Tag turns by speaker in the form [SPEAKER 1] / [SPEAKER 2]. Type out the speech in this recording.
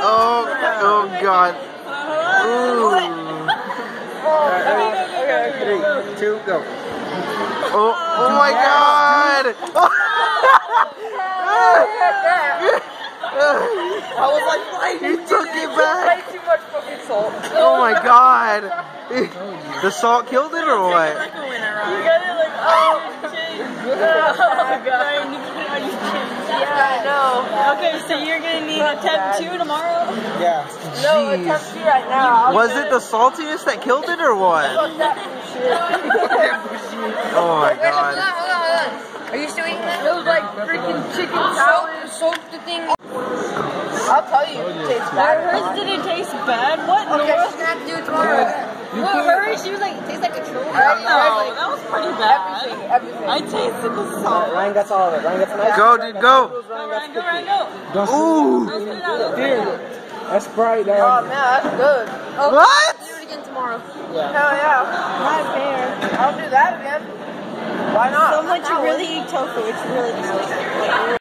[SPEAKER 1] Oh, oh, god. Ooh.
[SPEAKER 2] Three, two, go.
[SPEAKER 1] Oh, oh my god.
[SPEAKER 2] I was like, why
[SPEAKER 1] He took it back.
[SPEAKER 2] Way too much fucking salt.
[SPEAKER 1] Oh my god. The salt killed it or what?
[SPEAKER 3] You got it like, oh, shit. Oh, God.
[SPEAKER 2] Yeah, I know.
[SPEAKER 3] Okay, so you're gonna need a temp two tomorrow?
[SPEAKER 2] Yeah.
[SPEAKER 3] No, a temp two right now.
[SPEAKER 1] Was it the saltiness that killed it or what? Oh my god.
[SPEAKER 4] Are you still eating that?
[SPEAKER 2] It was like freaking chicken salad.
[SPEAKER 4] Soak, soak the thing.
[SPEAKER 2] I'll tell you, it tastes bad.
[SPEAKER 3] Hers didn't taste bad. What?
[SPEAKER 4] Okay,
[SPEAKER 3] Nora?
[SPEAKER 4] she's gonna have to do it tomorrow.
[SPEAKER 3] What, hers? She was like, tastes like a true. No, that was pretty bad.
[SPEAKER 2] Everything.
[SPEAKER 3] I tasted the uh, salt.
[SPEAKER 2] Ryan gets all of it. Ryan gets a nice.
[SPEAKER 1] Go, dude, go.
[SPEAKER 3] Go, Ryan, go, Ryan, go.
[SPEAKER 1] Ooh.
[SPEAKER 3] Let's put it out, let's put it out.
[SPEAKER 2] That's Sprite,
[SPEAKER 4] Oh
[SPEAKER 2] man.
[SPEAKER 4] man, that's good. Oh,
[SPEAKER 1] What?
[SPEAKER 4] Do it again tomorrow.
[SPEAKER 2] Yeah.
[SPEAKER 4] Hell yeah.
[SPEAKER 3] Not fair.
[SPEAKER 4] I'll do that again. Why not?
[SPEAKER 3] Someone should really eat tofu. It's really delicious. Like,